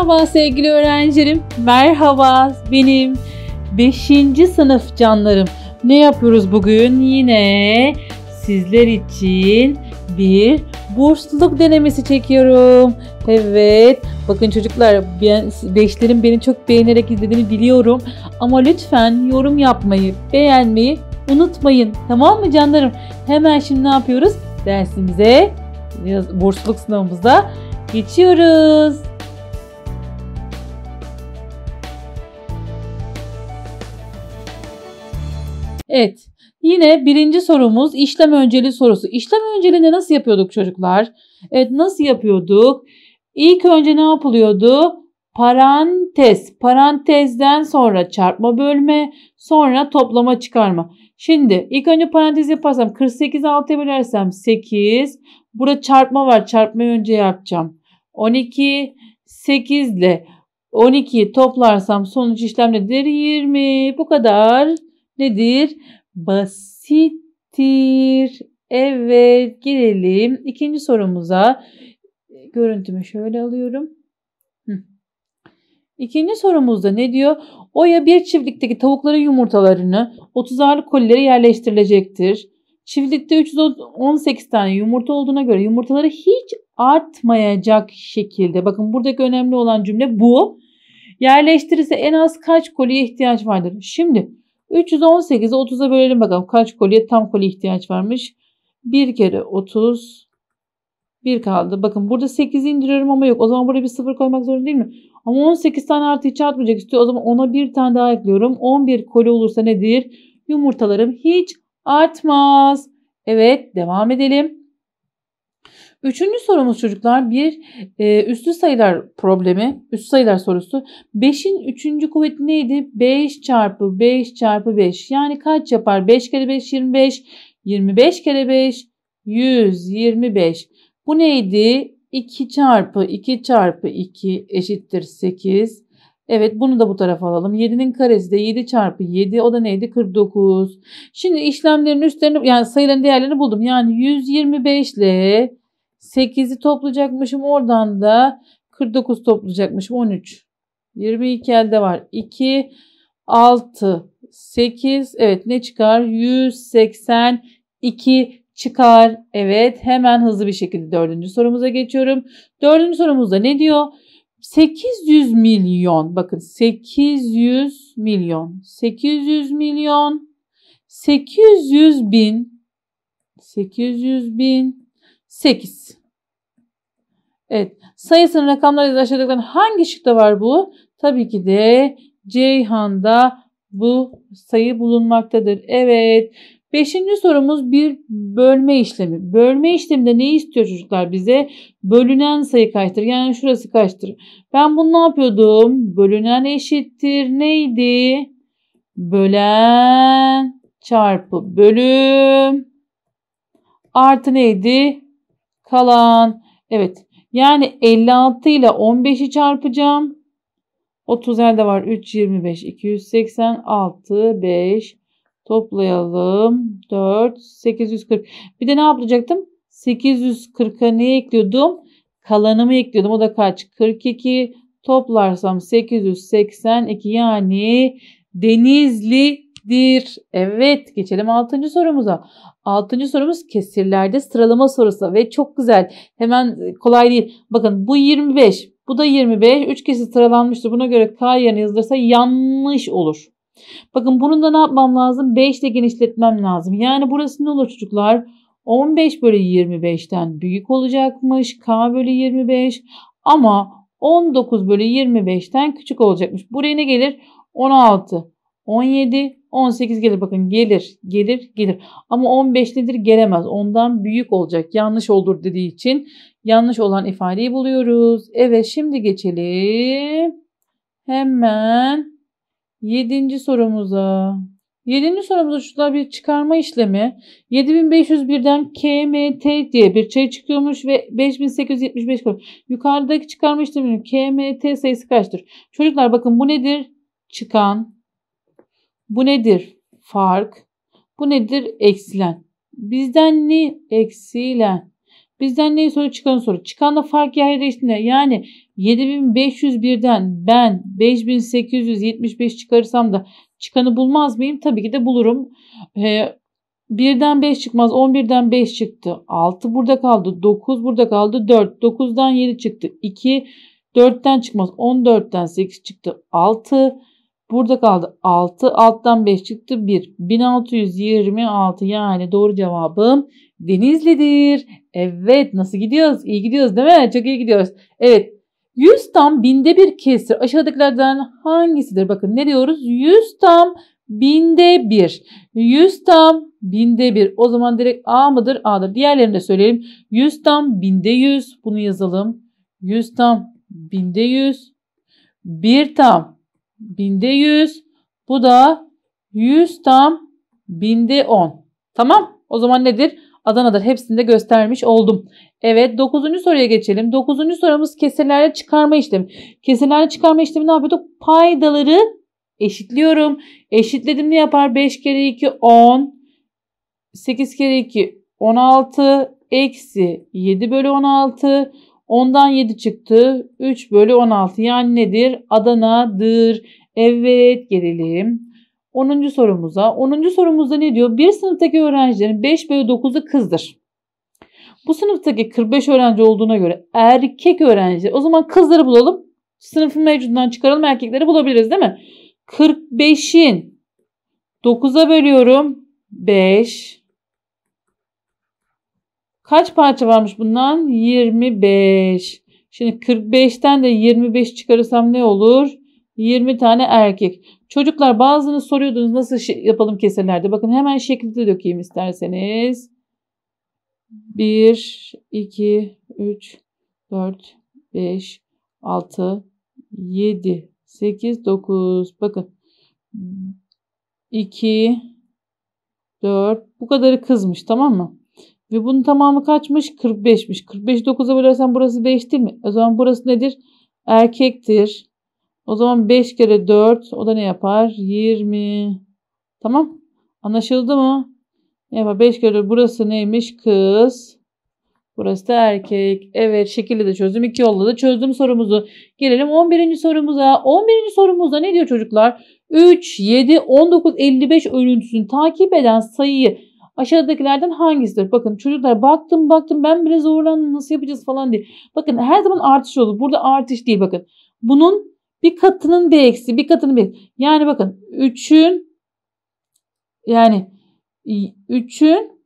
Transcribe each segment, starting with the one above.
Merhaba sevgili öğrencilerim. Merhaba benim 5. sınıf canlarım. Ne yapıyoruz bugün? Yine sizler için bir bursluluk denemesi çekiyorum. Evet. Bakın çocuklar ben, beşlerin beni çok beğenerek izlediğini biliyorum. Ama lütfen yorum yapmayı, beğenmeyi unutmayın. Tamam mı canlarım? Hemen şimdi ne yapıyoruz? Dersimize, bursluluk sınavımızda geçiyoruz. Evet. Yine birinci sorumuz işlem önceli sorusu. İşlem önceliğinde nasıl yapıyorduk çocuklar? Evet nasıl yapıyorduk? İlk önce ne yapılıyordu? Parantez. Parantezden sonra çarpma bölme, sonra toplama çıkarma. Şimdi ilk önce parantez yaparsam 48 6'ya bölersem 8. Burada çarpma var. Çarpmayı önce yapacağım. 12 8 ile 12'yi toplarsam sonuç işlem nedir? 20. Bu kadar nedir? Basittir. Evet gelelim ikinci sorumuza. Görüntümü şöyle alıyorum. İkinci sorumuzda ne diyor? Oya bir çiftlikteki tavukların yumurtalarını 30'arlık kolilere yerleştirilecektir. Çiftlikte 318 tane yumurta olduğuna göre yumurtaları hiç artmayacak şekilde. Bakın buradaki önemli olan cümle bu. Yerleştirirse en az kaç koliye ihtiyaç vardır? Şimdi 318'i 30'a bölelim bakalım. Kaç kolye tam kolye ihtiyaç varmış. Bir kere 30. Bir kaldı. Bakın burada 8'i indiriyorum ama yok. O zaman burada bir sıfır koymak zorunda değil mi? Ama 18 tane artı hiç artmayacak istiyor. O zaman ona bir tane daha ekliyorum. 11 koli olursa nedir? Yumurtalarım hiç artmaz. Evet devam edelim. Üçüncü sorumuz çocuklar bir e, üslü sayılar problemi, üslü sayılar sorusu. 5'in üçüncü kuvveti neydi? 5 çarpı 5 çarpı 5. Yani kaç yapar? 5 kere 5 25. 25 kere 5 125. Bu neydi? 2 çarpı 2 çarpı 2 eşittir 8. Evet bunu da bu tarafa alalım. 7'nin karesi de 7 çarpı 7 o da neydi? 49. Şimdi işlemlerin üstlerini yani sayıların değerlerini buldum. Yani 125 ile 8'i toplayacakmışım. Oradan da 49 toplayacakmışım. 13. 22 elde var. 2, 6, 8. Evet ne çıkar? 182 çıkar. Evet hemen hızlı bir şekilde dördüncü sorumuza geçiyorum. Dördüncü sorumuzda ne diyor? 800 milyon bakın 800 milyon 800 milyon 800 bin 800 bin 8 Evet sayısının rakamları aşağıdakilerden hangi şıkta var bu? Tabii ki de Ceyhan'da bu sayı bulunmaktadır. Evet Beşinci sorumuz bir bölme işlemi. Bölme işleminde ne istiyor çocuklar bize? Bölünen sayı kaçtır? Yani şurası kaçtır? Ben bunu ne yapıyordum? Bölünen eşittir. Neydi? Bölen çarpı bölüm artı neydi? Kalan. Evet. Yani 56 ile 15'i çarpacağım. 30 elde var. 3, 25, 286, 5, Toplayalım. 4, 840. Bir de ne yapacaktım? 840'a ne ekliyordum? Kalanımı ekliyordum. O da kaç? 42. Toplarsam 882 yani Denizli'dir. Evet geçelim 6. sorumuza. 6. sorumuz kesirlerde sıralama sorusu ve çok güzel. Hemen kolay değil. Bakın bu 25. Bu da 25. 3 kesir sıralanmıştır. Buna göre K yerine yazılırsa yanlış olur. Bakın bunun da ne yapmam lazım? 5 ile genişletmem lazım. Yani burası ne olur çocuklar? 15 bölü 25'ten büyük olacakmış. K bölü 25 ama 19 bölü 25'ten küçük olacakmış. Buraya ne gelir? 16, 17, 18 gelir. Bakın gelir, gelir, gelir. Ama 15 nedir? Gelemez. Ondan büyük olacak. Yanlış olur dediği için yanlış olan ifadeyi buluyoruz. Evet şimdi geçelim. Hemen Yedinci sorumuza. Yedinci sorumuzda şurada bir çıkarma işlemi. 7501'den KMT diye bir şey çıkıyormuş ve 5875 kalıyor. Yukarıdaki çıkarma işleminin KMT sayısı kaçtır? Çocuklar bakın bu nedir? Çıkan. Bu nedir? Fark. Bu nedir? Eksilen. Bizden ne? Eksilen. Bizden neyi soru çıkan soru. Çıkanla fark yer değiştiğinde yani 7501'den ben 5875 çıkarırsam da çıkanı bulmaz mıyım? Tabii ki de bulurum. Ee, 1'den 5 çıkmaz. 11'den 5 çıktı. 6 burada kaldı. 9 burada kaldı. 4. 9'dan 7 çıktı. 2. 4'ten çıkmaz. 14'ten 8 çıktı. 6. Burada kaldı 6. Alttan 5 çıktı 1. 1626 yani doğru cevabım Denizli'dir. Evet nasıl gidiyoruz? İyi gidiyoruz değil mi? Çok iyi gidiyoruz. Evet 100 tam binde bir kesir. Aşağıdakilerden hangisidir? Bakın ne diyoruz? 100 tam binde bir. 100 tam binde bir. O zaman direkt A mıdır? A'dır. Diğerlerini de söyleyelim. 100 tam binde 100. Bunu yazalım. 100 tam binde 100. 1 tam binde 100. Bu da 100 tam binde 10. Tamam. O zaman nedir? Adana'dır. Hepsini de göstermiş oldum. Evet 9. soruya geçelim. 9. sorumuz kesirlerle çıkarma işlemi. Kesirlerle çıkarma işlemi ne yapıyorduk? Paydaları eşitliyorum. Eşitledim ne yapar? 5 kere 2 10. 8 kere 2 16. Eksi 7 bölü 16. 10'dan 7 çıktı. 3 bölü 16 yani nedir? Adana'dır. Evet gelelim. 10. sorumuza. 10. sorumuzda ne diyor? Bir sınıftaki öğrencilerin 5 bölü 9'u kızdır. Bu sınıftaki 45 öğrenci olduğuna göre erkek öğrenci. O zaman kızları bulalım. Sınıfın mevcudundan çıkaralım erkekleri bulabiliriz değil mi? 45'in 9'a bölüyorum. 5. Kaç parça varmış bundan? 25. Şimdi 45'ten de 25 çıkarırsam ne olur? 20 tane erkek. Çocuklar bazını soruyordunuz nasıl yapalım kesirlerde. Bakın hemen şekilde dökeyim isterseniz. 1, 2, 3, 4, 5, 6, 7, 8, 9. Bakın. 2, 4. Bu kadarı kızmış tamam mı? Ve bunun tamamı kaçmış? 45'miş. 45 9'a bölersen burası 5 değil mi? O zaman burası nedir? Erkektir. O zaman 5 kere 4 o da ne yapar? 20. Tamam. Anlaşıldı mı? Ne yapar? 5 kere 4 burası neymiş? Kız. Burası da erkek. Evet şekilde de çözdüm. İki yolla da çözdüm sorumuzu. Gelelim 11. sorumuza. 11. sorumuzda ne diyor çocuklar? 3, 7, 19, 55 örüntüsünü takip eden sayıyı aşağıdakilerden hangisidir? Bakın çocuklar baktım baktım ben bile zorlandım nasıl yapacağız falan diye. Bakın her zaman artış olur. Burada artış değil bakın. Bunun bir katının bir eksi bir katının bir Yani bakın 3'ün yani 3'ün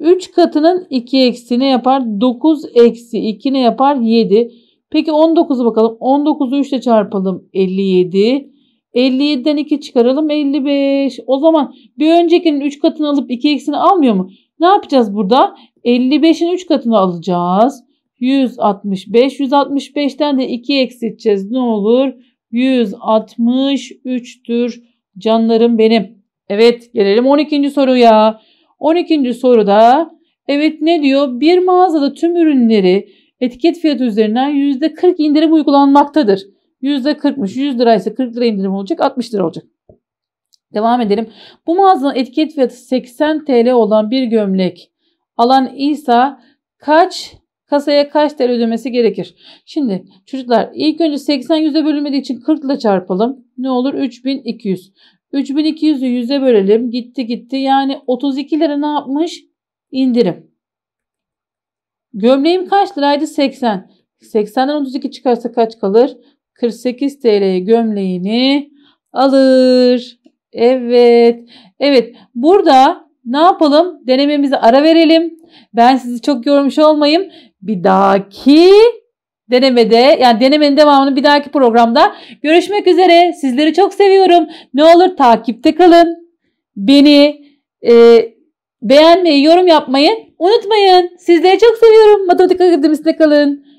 3 katının 2 eksi ne yapar? 9 eksi 2 ne yapar? 7. Peki 19'u bakalım. 19'u 3 ile çarpalım. 57. 57'den 2 çıkaralım. 55. O zaman bir öncekinin 3 katını alıp 2 eksini almıyor mu? Ne yapacağız burada? 55'in 3 katını alacağız. 165. 165'ten de 2 eksilteceğiz. Ne olur? 163'tür canlarım benim. Evet gelelim 12. soruya. 12. soruda evet ne diyor? Bir mağazada tüm ürünleri etiket fiyatı üzerinden %40 indirim uygulanmaktadır. %40'mış 100 liraysa 40 lira indirim olacak 60 lira olacak. Devam edelim. Bu mağazanın etiket fiyatı 80 TL olan bir gömlek alan İsa kaç kasaya kaç TL ödemesi gerekir? Şimdi çocuklar ilk önce 80 yüzde bölünmediği için 40 ile çarpalım. Ne olur? 3200. 3200'ü 100'e bölelim. Gitti gitti. Yani 32 lira ne yapmış? İndirim. Gömleğim kaç liraydı? 80. 80'den 32 çıkarsa kaç kalır? 48 TL gömleğini alır. Evet. Evet. Burada ne yapalım? Denememizi ara verelim. Ben sizi çok yormuş olmayayım. Bir dahaki denemede yani denemenin devamını bir dahaki programda görüşmek üzere. Sizleri çok seviyorum. Ne olur takipte kalın. Beni e, beğenmeyi, yorum yapmayı unutmayın. Sizleri çok seviyorum. Matematik Akademisi'nde kalın.